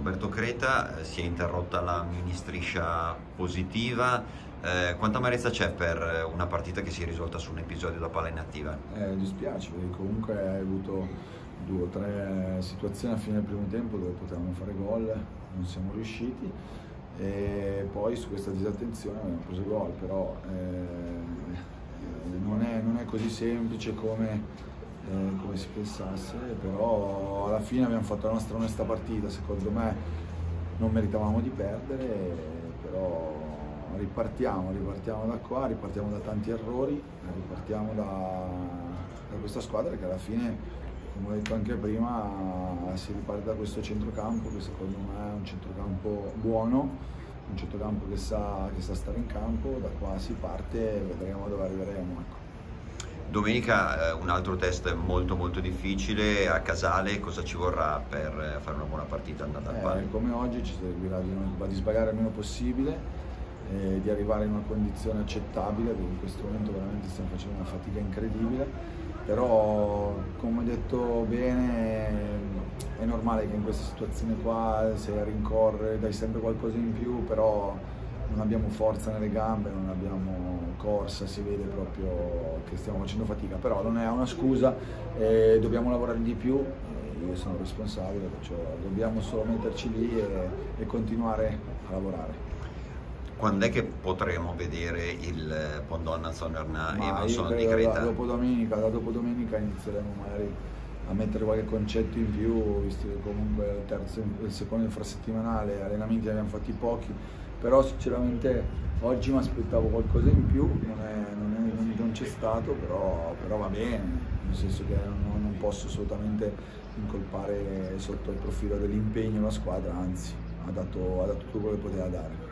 Roberto Creta, eh, si è interrotta la mini striscia positiva. Eh, quanta amarezza c'è per una partita che si è risolta su un episodio da palla inattiva? Eh, dispiace comunque hai avuto due o tre situazioni a fine del primo tempo dove potevamo fare gol, non siamo riusciti e poi su questa disattenzione abbiamo preso gol, però eh, non, è, non, è, così semplice come, eh, come, si pensasse, però alla fine abbiamo fatto la nostra onesta partita, secondo me non meritavamo di perdere, però ripartiamo, ripartiamo da qua, ripartiamo da tanti errori, ripartiamo da, da questa squadra che alla fine come ho detto anche prima, si riparte da questo centrocampo che secondo me è un centrocampo buono, un centrocampo che sa, che sa stare in campo, da qua si parte e vedremo dove arriveremo. Ecco. Domenica eh, un altro test molto molto difficile a Casale, cosa ci vorrà per fare una buona partita al palo? Eh, come oggi ci servirà di, di sbagliare il meno possibile, eh, di arrivare in una condizione accettabile perché in questo momento veramente stiamo facendo una fatica incredibile però come detto bene è normale che in queste situazioni qua se a rincorrere dai sempre qualcosa in più però non abbiamo forza nelle gambe, non abbiamo corsa, si vede proprio che stiamo facendo fatica, però non è una scusa, eh, dobbiamo lavorare di più, io sono responsabile, perciò dobbiamo solo metterci lì e, e continuare a lavorare quando è che potremo vedere il Pondonna Sonnerna Evanson di Creta? Dopo domenica, da dopo domenica inizieremo magari a mettere qualche concetto in più, visto che comunque il, terzo, il secondo infrasettimanale, allenamenti ne abbiamo fatti pochi, però sinceramente oggi mi aspettavo qualcosa in più, non, è, non, è, non c'è stato, però, però, va bene, nel senso che non, non posso assolutamente incolpare sotto il profilo dell'impegno la squadra, anzi ha dato, ha dato tutto quello che poteva dare.